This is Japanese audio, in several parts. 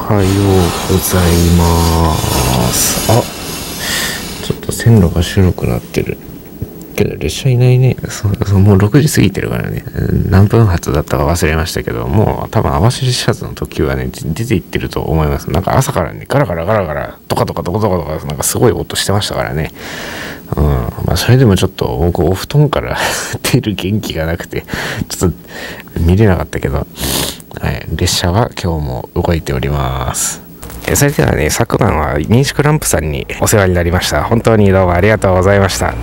はようございます。あちょっと線路が白くなってる。けど列車いないね。そうそうもう6時過ぎてるからね。何分発だったか忘れましたけどもう多分網走シャツの時はね出て行ってると思います。なんか朝からねガラガラガラガラとかとかとかとかとかなんかすごい音してましたからねうんまあそれでもちょっと僕お布団から出る元気がなくてちょっと見れなかったけどはい、列車は今日も動いております。それではね、昨晩は民宿ランプさんにお世話になりました。本当にどうもありがとうございました。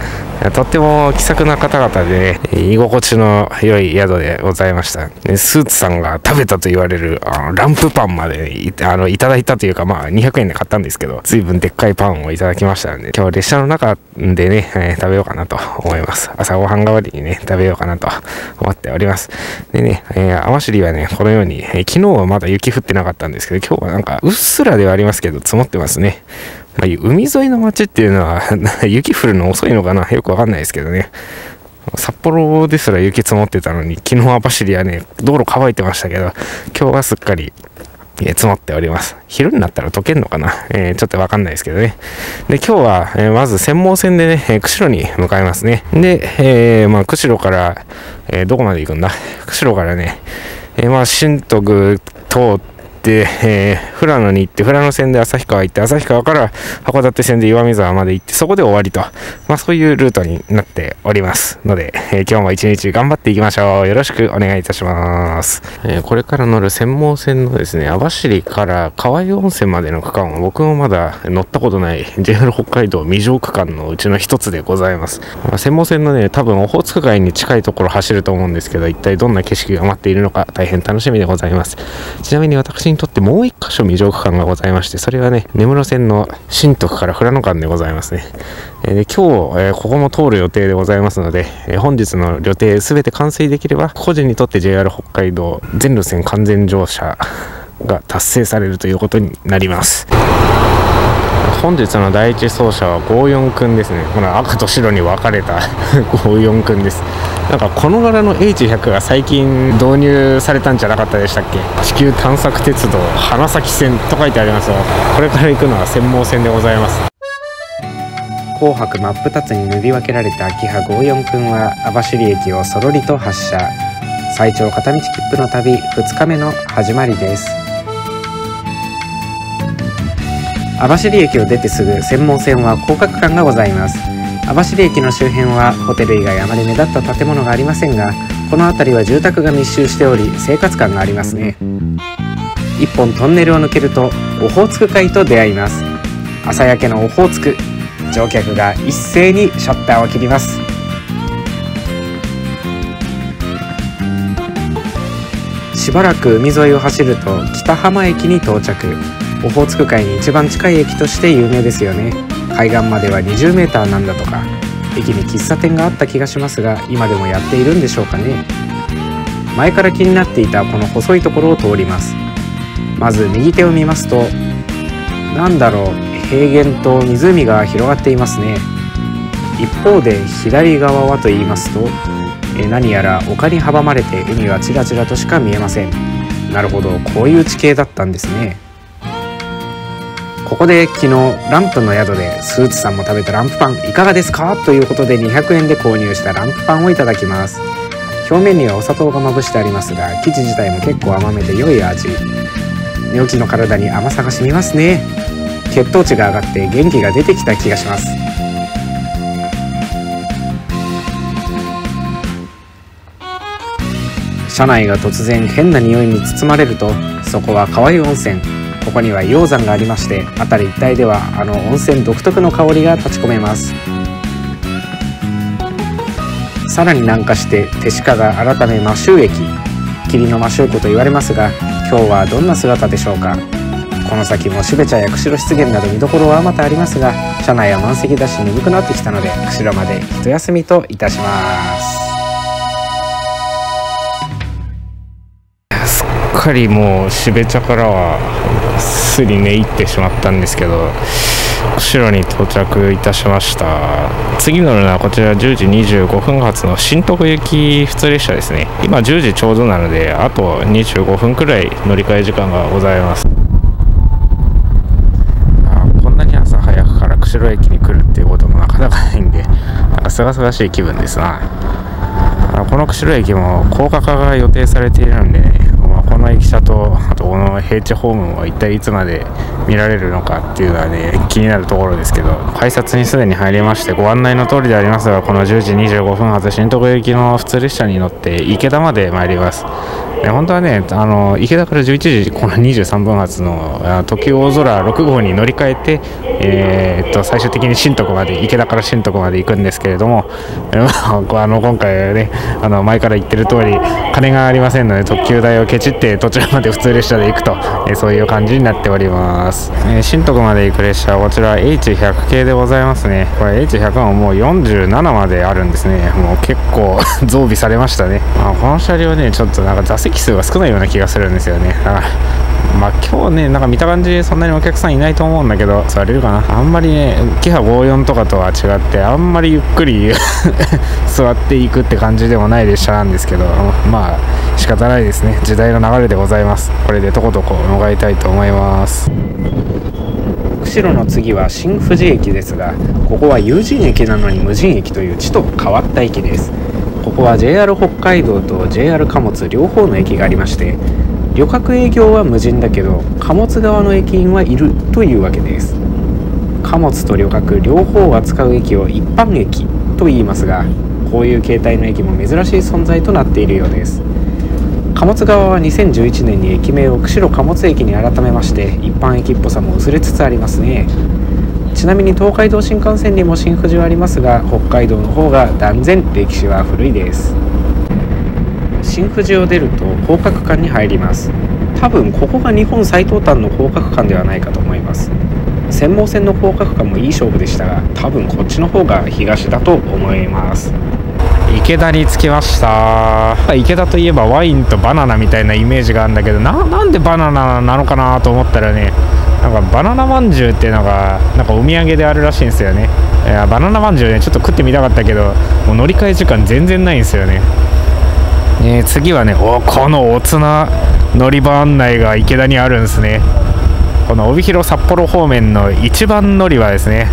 とっても気さくな方々で、ね、居心地の良い宿でございました。スーツさんが食べたと言われるあのランプパンまでいあのいただいたというか、まあ200円で買ったんですけど、随分でっかいパンをいただきましたので、今日列車の中でね、えー、食べようかなと思います。朝ごはん代わりにね、食べようかなと思っております。でね、えー、網走はね、このように、えー、昨日はまだ雪降ってなかったんですけど、今日はなんかうっすらではありますけど、積もってますね。まあ、海沿いの街っていうのは 雪降るの遅いのかな？よくわかんないですけどね。札幌ですら雪積もってたのに、昨日網走はね、道路乾いてましたけど、今日はすっかり、え積もっております。昼になったら溶けんのかな、えー、ちょっとわかんないですけどね。で、今日は、えー、まず専門線でね、えー、釧路に向かいますね。で、え、まあ、釧路から、えどこまで行くんだ？釧路からね、えまあ、新徳通って、、えー、富良野に行って、富良野線で旭川行って、旭川から函館線で岩見沢まで行って、そこで終わりと、まあそういうルートになっておりますので、えー、今日も一日頑張っていきましょう。よろしくお願いいたします。えー、これから乗る専門線のですね、網走から河合温泉までの区間は僕もまだ乗ったことない JR 北海道未乗区間のうちの一つでございます。まあ、専門線のね、多分オホーツク海に近いところ走ると思うんですけど、一体どんな景色が待っているのか大変楽しみでございます。ちなみに私にとってもう一箇所未浄区間がございまして、それはね、根室線の新徳から富良野間でございますね。えー、で今日、えー、ここも通る予定でございますので、えー、本日の予定すべて完遂できれば、個人にとって JR 北海道全路線完全乗車が達成されるということになります。本日の第一走者は54くんですね。この赤と白に分かれた 54くんです。なんかこの柄の H100 が最近導入されたんじゃなかったでしたっけ？地球探索鉄道花咲線と書いてありますがこれから行くのは専門線でございます紅白真っ二つに塗り分けられたキハ54くんは網走駅をそろりと発車最長片道切符の旅2日目の始まりです網走駅を出てすぐ専門線は広角感がございます。網走駅の周辺はホテル以外あまり目立った建物がありませんがこの辺りは住宅が密集しており生活感がありますね。一本トンネルを抜けるとオホーツク海と出会います。朝焼けのオホーツク乗客が一斉にシャッターを切ります。しばらく海沿いを走ると北浜駅に到着。オホーツク海に一番近い駅として有名ですよね。海岸までは 20m なんだとか。駅に喫茶店があった気がしますが今でもやっているんでしょうかね。前から気になっていたこの細いところを通ります。まず右手を見ますと何だろう平原と湖が広がっていますね。一方で左側はと言いますとえ何やら丘に阻まれて海はちらちらとしか見えません。なるほどこういう地形だったんですね。ここで昨日ランプの宿でスーツさんも食べたランプパンいかがですか？ということで200円で購入したランプパンをいただきます。表面にはお砂糖がまぶしてありますが生地自体も結構甘めで良い味。寝起きの体に甘さが染みますね。血糖値が上がって元気が出てきた気がします。車内が突然変な匂いに包まれるとそこは河合温泉。ここには溶山がありまして辺り一帯ではあの温泉独特の香りが立ち込めます。さらに南下して手鹿が改め摩周駅。霧の摩周湖と言われますが今日はどんな姿でしょうか。この先も標茶や釧路湿原など見どころはまたありますが車内は満席だし眠くなってきたので釧路まで一休みといたします。かりもう標茶からはすり寝入ってしまったんですけど白に到着いたしました。次乗るのはこちら10時25分発の新徳行き普通列車ですね。今10時ちょうどなのであと25分くらい乗り換え時間がございます。こんなに朝早くから釧路駅に来るっていうこともなかなかないんでなんかすがすがしい気分ですな。この釧路駅も高架化が予定されているんで、ね、この駅舎とあとこの平地ホームは一体いつまで見られるのかっていうのはね気になるところですけど改札にすでに入りましてご案内の通りでありますがこの10時25分発新徳行きの普通列車に乗って池田まで参ります。本当はねあの池田から11時この23分発の特急大空6号に乗り換えて、えー、っと最終的に新徳まで池田から新徳まで行くんですけれども、あの今回はねあの前から言ってる通り金がありませんので特急代をケチって途中まで普通列車で行くと、えー、そういう感じになっております、えー、新徳まで行く列車はこちら H100 系でございますね。これ H100 はもう47まであるんですね。もう結構 増備されましたね、まあ、この車両ねちょっとなんか座席数が少ないような気がするんですよね。まあ今日ねなんか見た感じそんなにお客さんいないと思うんだけど座れるかな？あんまりねキハ54とかとは違ってあんまりゆっくり 座っていくって感じでもない列車なんですけどまあ仕方ないですね。時代の流れでございます。これでとことこ逃れたいと思います。釧路の次は新富士駅ですがここは有人駅なのに無人駅というちと変わった駅です。ここは JR 北海道と JR 貨物両方の駅がありまして旅客営業は無人だけど貨物側の駅員はいるというわけです。貨物と旅客両方を扱う駅を一般駅と言いますがこういう形態の駅も珍しい存在となっているようです。貨物側は2011年に駅名を釧路貨物駅に改めまして一般駅っぽさも薄れつつありますね。ちなみに東海道新幹線にも新富士はありますが北海道の方が断然歴史は古いです。新富士を出ると広角館に入ります。多分ここが日本最東端の広角館ではないかと思います。専門線の広角館もいい勝負でしたが多分こっちの方が東だと思います。池田に着きました。池田といえばワインとバナナみたいなイメージがあるんだけどなんでバナナなのかなと思ったらねなんかバナナまんじゅうっていうのがなんかお土産であるらしいんですよね。いやバナナまんじゅうねちょっと食ってみたかったけどもう乗り換え時間全然ないんですよね。えー、次はねおこのおつな乗り場案内が池田にあるんですね。この帯広札幌方面の一番乗り場ですね。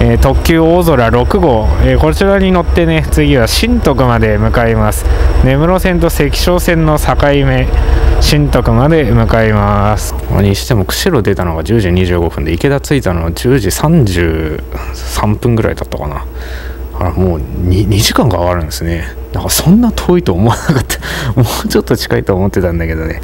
えー、特急大空6号、えー、こちらに乗ってね次は新徳まで向かいます。根室線と関所線の境目新徳まで向かいます。にしても釧路出たのが10時25分で池田着いたのは10時33分ぐらいだったかな。あもう 2, 2時間かかるんですね。なんかそんな遠いと思わなかった。もうちょっと近いと思ってたんだけどね。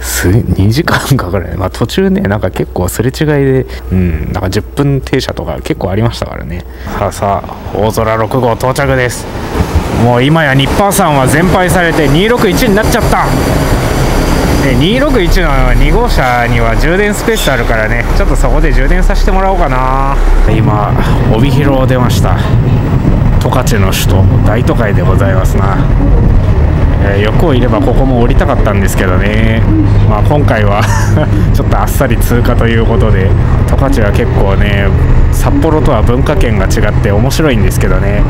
す2時間かかるね。まあ途中ねなんか結構すれ違いでうんなんか10分停車とか結構ありましたからね。さあさあ大空6号到着です。もう今やニッパーさんは全廃されて261になっちゃった。ね、261の2号車には充電スペースあるからねちょっとそこで充電させてもらおうかな。今帯広を出ました。十勝の首都。大都会でございますな、え、欲を言えばここも降りたかったんですけどね、まあ、今回は ちょっとあっさり通過ということで十勝は結構ね札幌とは文化圏が違って面白いんですけどね。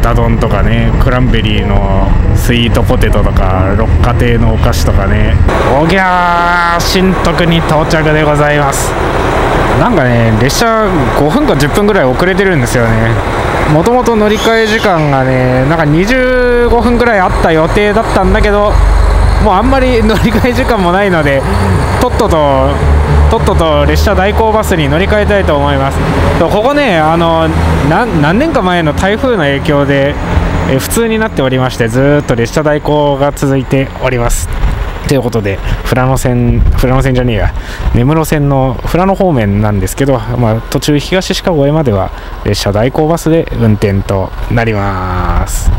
豚丼とかねクランベリーのスイートポテトとか六花亭のお菓子とかね。おぎゃー新徳に到着でございます。なんかね列車5分か10分ぐらい遅れてるんですよね。もともと乗り換え時間がねなんか25分ぐらいあった予定だったんだけどもうあんまり乗り換え時間もないのでとっとととっとと列車代行バスに乗り換えたいと思います。ここねあの何年か前の台風の影響でえ普通になっておりましてずっと列車代行が続いております。ということで富良野線富良野線じゃねえや。根室線の富良野方面なんですけど、まあ、途中東鹿越までは列車代行バスで運転となります。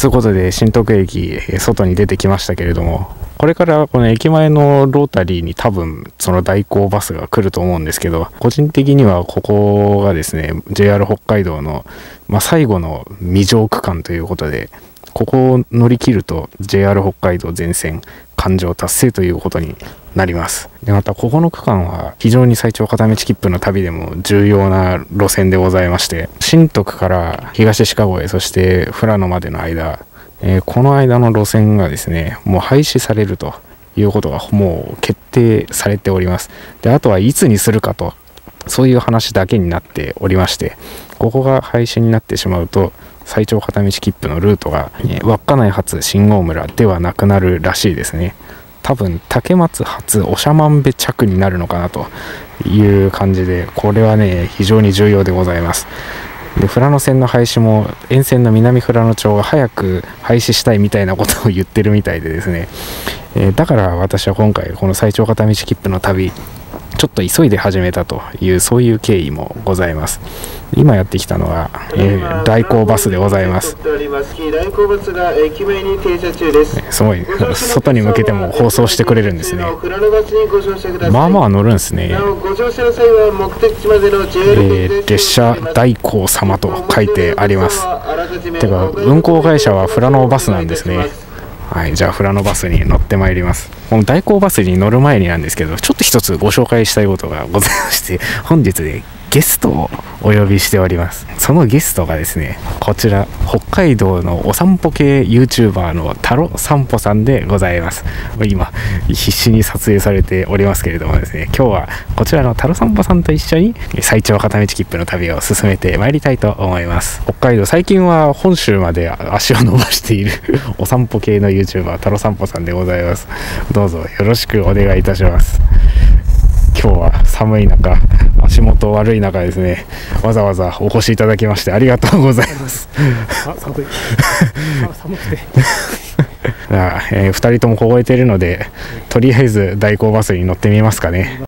ということで新徳駅外に出てきましたけれどもこれからこの駅前のロータリーに多分その代行バスが来ると思うんですけど、個人的にはここがですね、JR 北海道の、まあ、最後の未乗区間ということで、ここを乗り切ると JR 北海道全線環状達成ということになります。で、またここの区間は非常に最長片道切符の旅でも重要な路線でございまして、新徳から東シカゴへ、そして富良野までの間、えー、この間の路線がですね、もう廃止されるということがもう決定されております。で、あとはいつにするかとそういう話だけになっておりましてここが廃止になってしまうと最長片道切符のルートが、えー稚内発新大村ではなくなるらしいですね。多分竹松発長万部着になるのかなという感じでこれはね非常に重要でございます。で富良野線の廃止も沿線の南富良野町が早く廃止したいみたいなことを言ってるみたいでですね、えーだから私は今回この最長片道切符の旅ちょっと急いで始めたというそういう経緯もございます。今やってきたのは、えー代行バスでございます。代行バスが駅前に停車中です。すごい外に向けても放送してくれるんですね。まあまあ乗るんです。ねえー列車代行様と書いてあります。てか運行会社は富良野バスなんですねはいじゃあ富良野バスに乗ってまいります。この代行バスに乗る前になんですけどちょっと一つご紹介したいことがございまして本日でゲストをお呼びしております。そのゲストがですねこちら北海道のお散歩系 YouTuber のタロ散歩さんでございます。今必死に撮影されておりますけれどもですね今日はこちらのタロ散歩さんと一緒に最長片道切符の旅を進めてまいりたいと思います。北海道最近は本州まで足を伸ばしている お散歩系の YouTuber タロ散歩さんでございます。どうぞよろしくお願いいたします。今日は寒い中足元悪い中ですね。わざわざお越しいただきましてありがとうございます。あ寒い。あ寒くて。あえー、2人とも凍えているのでとりあえず代行バスに乗ってみますかね。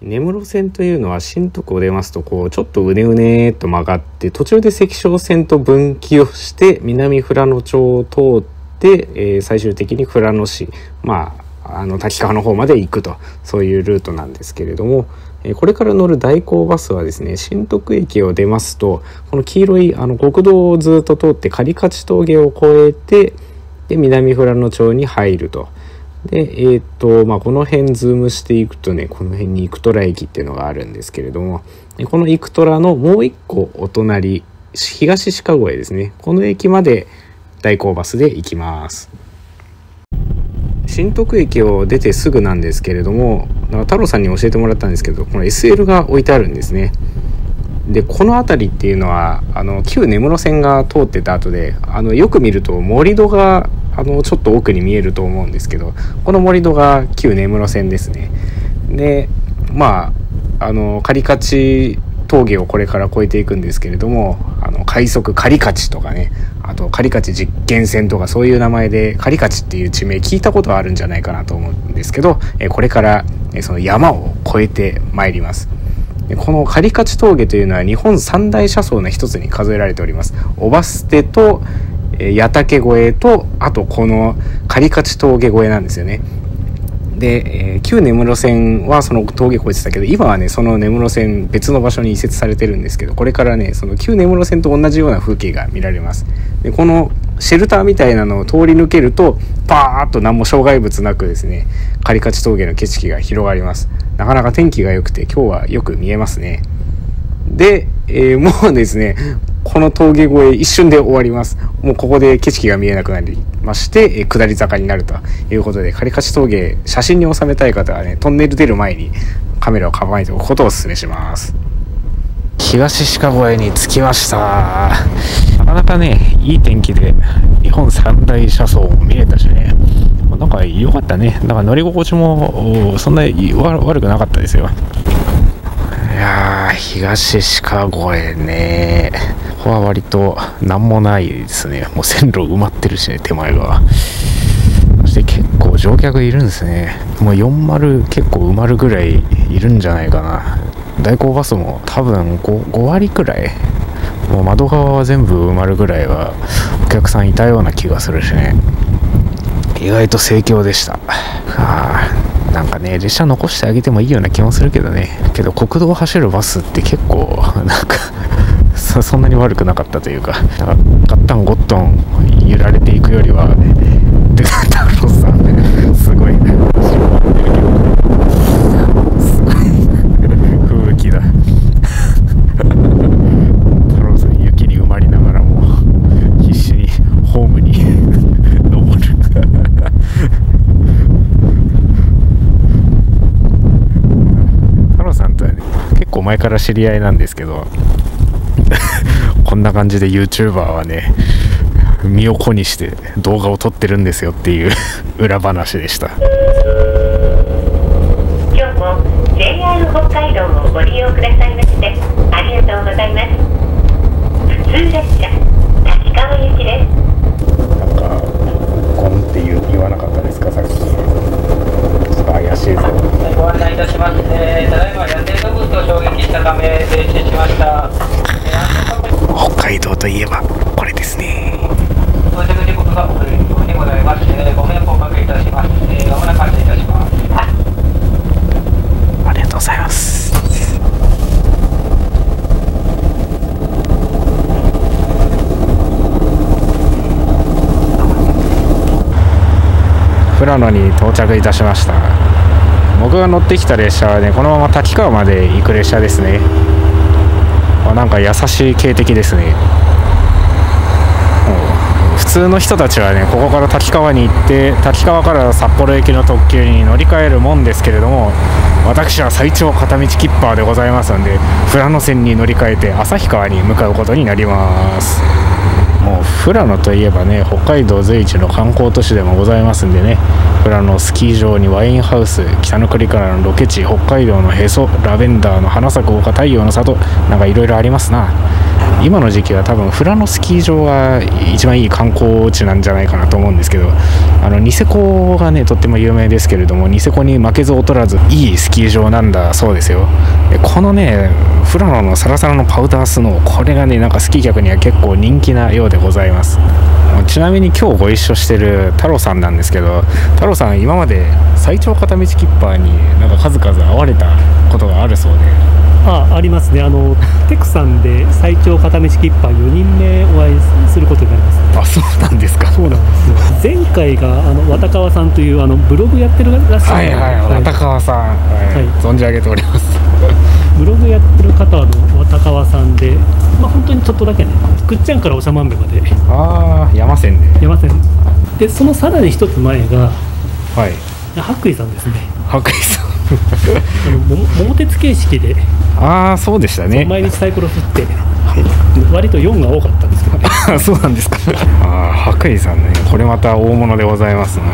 根室線というのは新徳を出ますとこうちょっとうねうねと曲がって途中で関彰線と分岐をして南富良野町を通って、えー最終的に富良野市。まああの滝川の方まで行くとそういうルートなんですけれども、えこれから乗る代行バスはですね新徳駅を出ますとこの黄色いあの国道をずっと通って狩勝峠を越えてで南富良野町に入ると。で、えーっと、まあ、この辺ズームしていくとね、この辺に生虎駅っていうのがあるんですけれども、この生虎のもう一個お隣、東鹿越ですね。この駅まで代行バスで行きます。新徳駅を出てすぐなんですけれども、太郎さんに教えてもらったんですけど、この SL が置いてあるんですね。でこの辺りっていうのはあの旧根室線が通ってた後であのよく見ると盛り土があのちょっと奥に見えると思うんですけどこの盛り土が旧根室線ですねでまああの狩勝峠をこれから越えていくんですけれどもあの快速狩勝とかねあと狩勝実験線とかそういう名前で狩勝っていう地名聞いたことはあるんじゃないかなと思うんですけどえこれからえその山を越えてまいります。この狩勝峠というのは日本三大車窓の一つに数えられております。おばすてとえ矢竹越えとあとこの狩勝峠越えなんですよね。で、えー旧根室線はその峠越えてたけど今はねその根室線別の場所に移設されてるんですけどこれからねその旧根室線と同じような風景が見られます。でこのシェルターみたいなのを通り抜けるとパーッと何も障害物なくですね狩勝峠の景色が広がりますなかなか天気が良くて今日はよく見えますねで、えー もうですね、この峠越え一瞬で終わります。もうここで景色が見えなくなりまして、えー下り坂になるということで、狩勝峠、写真に収めたい方はね、トンネル出る前にカメラを構えておくことをお勧めします。東鹿越えに着きました。なかなかね、いい天気で日本三大車窓も見れたしね、なんか良かったね。なんか乗り心地もおそんなに悪悪くなかったですよ。いやー東鹿越えねここは割と何もないですねもう線路埋まってるしね手前がそして結構乗客いるんですねもう40結構埋まるぐらいいるんじゃないかな代行バスも多分 5, 5割くらい。もう窓側は全部埋まるぐらいはお客さんいたような気がするしね。意外と盛況でした。はあなんかね列車残してあげてもいいような気もするけどね。けど国道を走るバスって結構 なんかそんなに悪くなかったというか。ガッタンゴットン揺られていくよりは で太郎さすごいすごい吹雪だ太郎さん雪に埋まりながらも必死にホームに登る太郎さんとはね結構前から知り合いなんですけど こんな感じで YouTuber はね身を粉にして動画を撮ってるんですよっていう 裏話でした。今日も JR 北海道をご利用くださいましてありがとうございます。普通列車滝川行きです。なんかゴンって言う言わなかったですかさっき。ちょっと怪しいぞ。ご案内いたします。えー、ただいま野生動物を衝撃したため停止しました。北海道といえばこれですね到着時刻が遅れるようにございます。えー、ご迷惑をおかけいたします。えー、まもなく発車いたします。ありがとうございます富良野に到着いたしました僕が乗ってきた列車はねこのまま滝川まで行く列車ですねあなんか優しい警笛ですね通の人たちはねここから滝川に行って滝川から札幌行きの特急に乗り換えるもんですけれども私は最長片道切符でございますので富良野線に乗り換えて旭川に向かうことになります。もう富良野といえばね北海道随一の観光都市でもございますんでね富良野スキー場にワインハウス北の国からのロケ地北海道のへそラベンダーの花咲く丘太陽の里なんかいろいろありますな。今の時期は多分富良野スキー場が一番いい観光地なんじゃないかなと思うんですけどあのニセコがねとっても有名ですけれどもニセコに負けず劣らずいいスキー場なんだそうですよ。でこのね富良野のサラサラのパウダースノーこれがねなんかスキー客には結構人気なようでございます。ちなみに今日ご一緒してる太郎さんなんですけど太郎さん今まで最長片道切符になんか数々会われたことがあるそうで。あありますね。あのテクさんで最長片道切符4人目お会いすることになります。あそうなんですか。そうなんですよ。前回があの渡川さんというあのブログやってるらしいのではいはい、渡川さん、はい。はい。存じ上げております。ブログやってる方の渡川さんで、まあ、本当にちょっとだけねくっちゃんからおしゃまんべまで。ああ山線で。山線。でそのさらに一つ前がはい。白衣さんですね。白衣さん。あのも桃鉄形式でああそうでしたね。毎日サイコロ振って。割と4が多かったんですけどね。あ そうなんですか。ああ白衣さんね。これまた大物でございますな。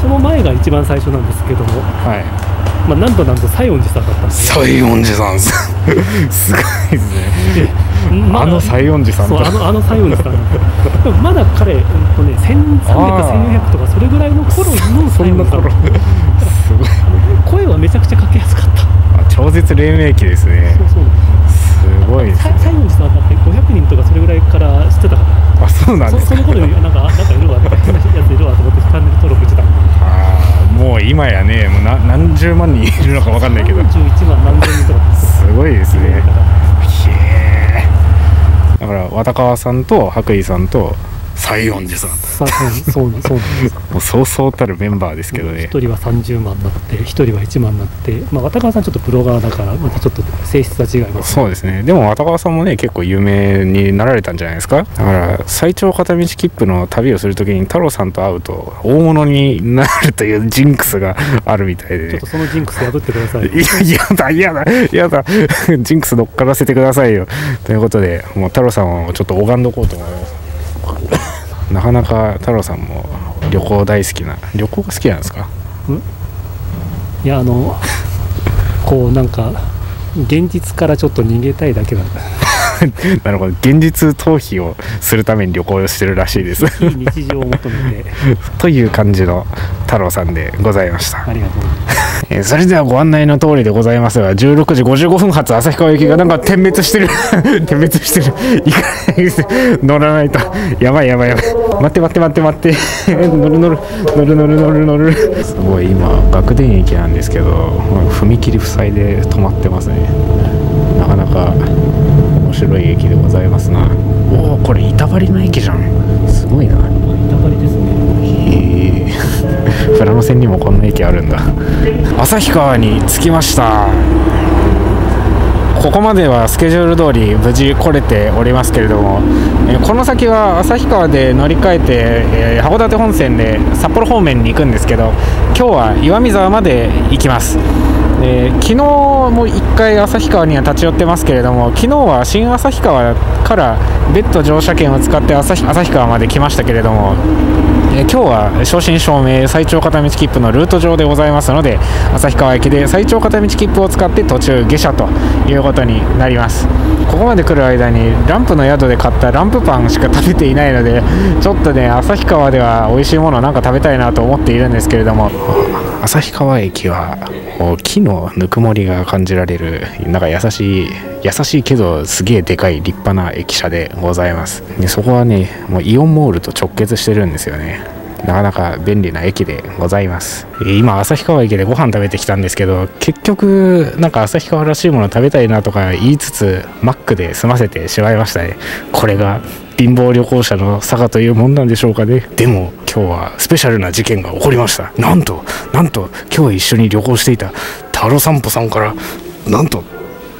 その前が一番最初なんですけども、はい。まあ、なんとなんと西園寺さんだったんで。す西園寺さん。す すごいですね。でまあの西園寺さんと。そうあのあの西園寺さんで。もまだ彼、うんとね、1300あー。1400とかそれぐらいの頃の西園寺さんすごい。声はめちゃくちゃかけやすかった。あ超絶黎明期ですね。そうそう。すごいですね。さ西園寺さんだって500人とかそれぐらいから知ってたから。あそうなんですか。そその頃になんかなんかいるわみたいなやついるわと思ってチャンネル登録してたあーもう今やねもうな何十万人いるのか分かんないけど。41万何千人とか。すごいですね。へえだから渡川さんと白衣さんと西園寺さん。さそうそうそうなんです。もうそうそうたるメンバーですけどね。一人は30万になって一人は1万になって、まあ、渡川さんちょっとプロ側だからまたちょっと性質は違います。そうですね。でも渡川さんもね結構有名になられたんじゃないですか。だから最長片道切符の旅をするときに太郎さんと会うと大物になるというジンクスがあるみたいでね。ちょっとそのジンクス破ってくださいいや、やだ、やだ、やだ、ジンクス乗っからせてくださいよ。ということで、もう太郎さんをちょっと拝んどこうと思います。なかなか太郎さんも旅行大好きな、旅行が好きなんですか？いやあの こうなんか現実からちょっと逃げたいだけだ。なるほど、現実逃避をするために旅行をしてるらしいです。日常を求めて。という感じの太郎さんでございました。ありがとうございますえーそれではご案内の通りでございますが16時55分発旭川行きがなんか点滅してる。点滅してる。行かないです。乗らないと。やばいやばいやばい。待って待って待って待って。乗る乗る乗る乗る乗る乗る。すごい今学田駅なんですけど踏切塞いで止まってますね。なかなか面白い駅でございますなおおこれ板張りの駅じゃん。すごいな。板張りです富良野線にもこんな駅あるんだ。旭川に着きました。ここまではスケジュール通り無事来れておりますけれども、えこの先は旭川で乗り換えて、え函館本線で札幌方面に行くんですけど今日は岩見沢まで行きます。で昨日も1回旭川には立ち寄ってますけれども昨日は新旭川から別途乗車券を使って旭旭川まで来ましたけれども、えー今日は正真正銘最長片道切符のルート上でございますので旭川駅で最長片道切符を使って途中下車ということになります。ここまで来る間にランプの宿で買ったランプパンしか食べていないのでちょっとね旭川では美味しいものなんか食べたいなと思っているんですけれども旭川駅はこう木のぬくもりが感じられるなんか優しい優しいけどすげえでかい立派な駅舎でございます。でそこはねもうイオンモールと直結してるんですよね。なかなか便利な駅でございます。今旭川駅でご飯食べてきたんですけど結局なんか旭川らしいもの食べたいなとか言いつつマックで済ませてしまいましたね。これが貧乏旅行者の差がというもんなんでしょうかね。でも今日はスペシャルな事件が起こりました。なんとなんと今日一緒に旅行していたタロ散歩さんからなんと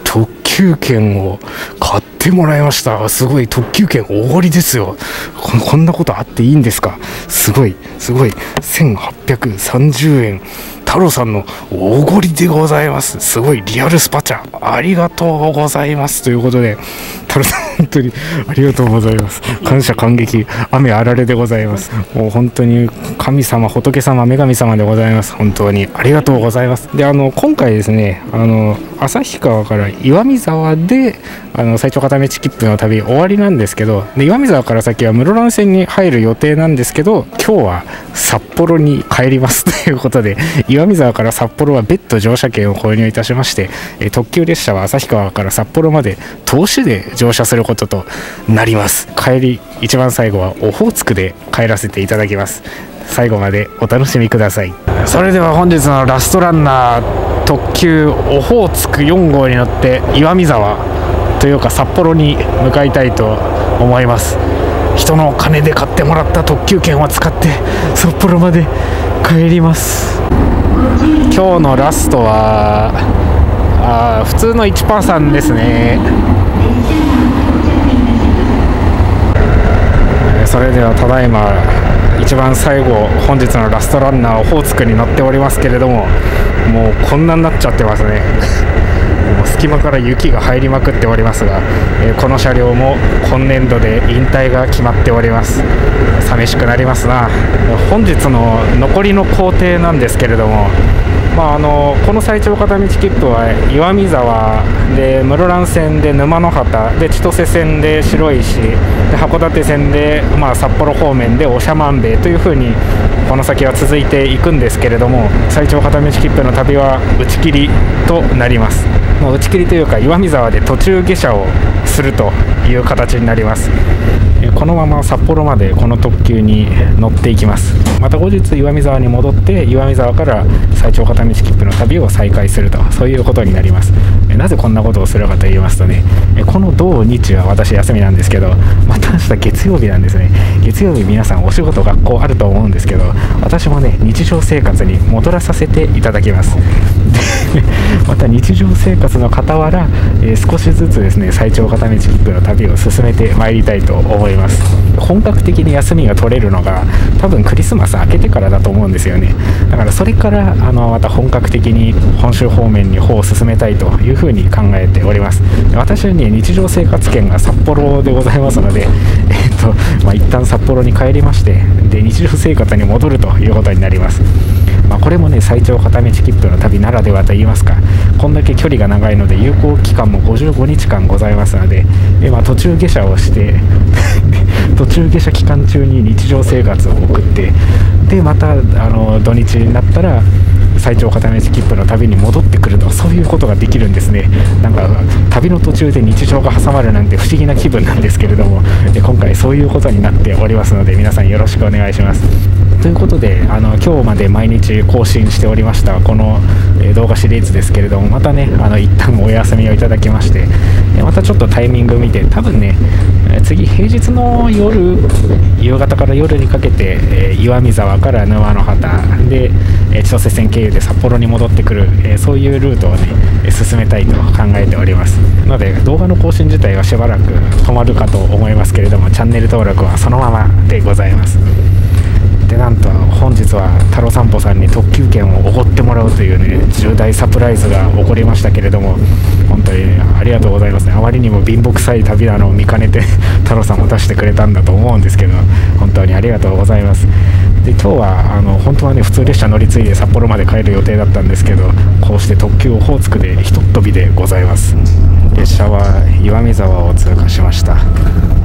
特急券を買ってもらいました。すごい特急券おごりですよ。こんなことあっていいんですか？すごいすごい。1830円。太郎さんのおごりでございます。すごいリアルスパチャ。ありがとうございます。ということで太郎さん本当にありがとうございます。感謝感激。雨あられでございます。もう本当に神様仏様女神様でございます。本当にありがとうございます。であの今回ですねあの旭川から岩見沢であの最長片道切符の旅終わりなんですけどで岩見沢から先は室蘭線に入る予定なんですけど今日は札幌に帰ります ということで岩見沢から札幌は別途乗車券を購入いたしまして特急列車は旭川から札幌まで投資で乗車することとなります。帰り一番最後はオホーツクで帰らせていただきます。最後までお楽しみください。それでは本日のラストランナー特急オホーツク4号に乗って岩見沢というか札幌に向かいたいと思います。人の金で買ってもらった特急券を使って札幌まで帰ります。今日のラストはあ普通の1パーさんですね。それではただいま一番最後本日のラストランナーオホーツクに乗っておりますけれどももうこんなになっちゃってますね。もう隙間から雪が入りまくっておりますが、えこの車両も今年度で引退が決まっております。寂しくなりますな。本日の残りの工程なんですけれどもまあ、あのこの最長片道切符は岩見沢で室蘭線で沼の畑で千歳線で白石で函館線で、まあ、札幌方面で長万部というふうにこの先は続いていくんですけれども最長片道切符の旅は打ち切りとなります、まあ打ち切りというか岩見沢で途中下車をするという形になります。このまま札幌までこの特急に乗っていきます。また後日岩見沢に戻って岩見沢から最長片道切符の旅を再開するとそういうことになります。なぜこんなことをするかと言いますとねこの土日は私休みなんですけどまた明日月曜日なんですね。月曜日皆さんお仕事学校あると思うんですけど私もね日常生活に戻らさせていただきます。で また日常生活の傍ら、えー少しずつですね最長片道切符の旅を進めてまいりたいと思います。本格的に休みが取れるのが多分クリスマス明けてからだと思うんですよね。だからそれからあのまた本格的に本州方面に歩を進めたいというふうに考えております。私はね日常生活圏が札幌でございますので えっとまあ一旦札幌に帰りましてで日常生活に戻るということになります。まあ、これもね最長片道切符の旅ならではといいますかこんだけ距離が長いので有効期間も55日間ございますのでえ、まあ、途中下車をして 途中下車期間中に日常生活を送ってでまたあの土日になったら最長片道切符の旅に戻ってくるとそういうことができるんですね。なんか旅の途中で日常が挟まるなんて不思議な気分なんですけれどもで今回そういうことになっておりますので皆さんよろしくお願いします。ということであの今日まで毎日更新しておりましたこの、え動画シリーズですけれどもまたねあの一旦お休みをいただきましてまたちょっとタイミング見て多分ね次平日の夜夕方から夜にかけて、え岩見沢から沼の畑で、え千歳線経由で札幌に戻ってくる、えそういうルートをね進めたいと考えております。ので動画の更新自体はしばらく止まるかと思いますけれどもチャンネル登録はそのままでございます。でなんと本日は太郎散歩さんに特急券をおごってもらうというね重大サプライズが起こりましたけれども本当にありがとうございますね。あまりにも貧乏くさい旅なのを見かねて 太郎さんも出してくれたんだと思うんですけど本当にありがとうございます。で今日はあの本当はね普通列車乗り継いで札幌まで帰る予定だったんですけどこうして特急オホーツクでひとっ飛びでございます。列車は岩見沢を通過しました。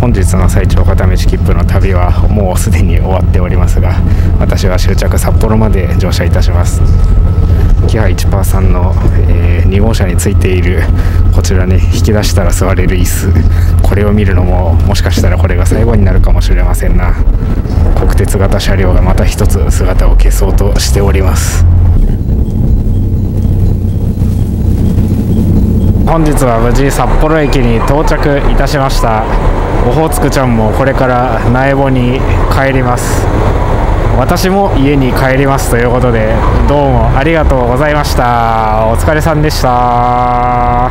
本日の最長片道切符の旅はもうすでに終わっておりますが私は終着札幌まで乗車いたします。キハ1%さんの、えー2号車についているこちらね引き出したら座れる椅子。これを見るのももしかしたらこれが最後になるかもしれませんな。国鉄型車両がまた一つ姿を消そうとしております。本日は無事札幌駅に到着いたしました。オホーツクちゃんもこれから苗穂に帰ります。私も家に帰りますということでどうもありがとうございました。お疲れさんでした。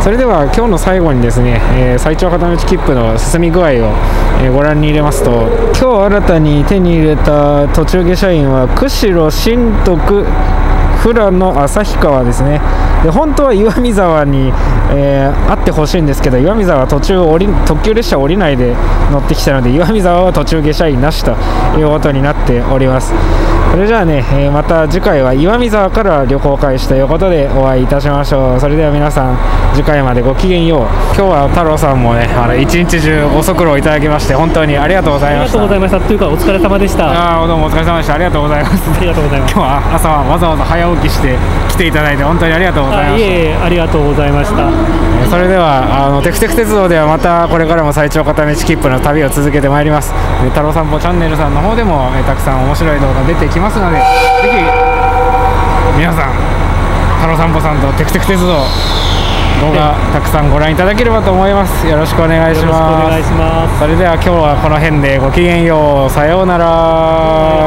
それでは今日の最後にですね、えー最長片道切符の進み具合を、えーご覧に入れますと今日新たに手に入れた途中下車員は釧路新徳富良野旭川ですね。で本当は岩見沢に、えー会ってほしいんですけど岩見沢は途中降り特急列車降りないで乗ってきたので岩見沢は途中下車員なしということになっております。それじゃあね、えーまた次回は岩見沢から旅行開始ということでお会いいたしましょう。それでは皆さん次回までごきげんよう。今日は太郎さんもねあの一日中ご足労いただきまして本当にありがとうございありがましたとうございました。というかお疲れ様でした。ああーどうもお疲れ様でした。ありがとうございます。りがとうございます。今日は朝はわざわざ早起きして来ていただいて本当にありがとうございましたあいえいえありがとうございましたえそれではあのテクテク鉄道ではまたこれからも最長片道切符の旅を続けてまいります太郎散歩チャンネルさんの方でも、えたくさん面白い動画出てきますのでぜひ皆さん太郎散歩さんとテクテク鉄道動画たくさんご覧いただければと思いますよろしくお願いしよろしくおます願いしますそれでは今日はこの辺でごきげんようさようなら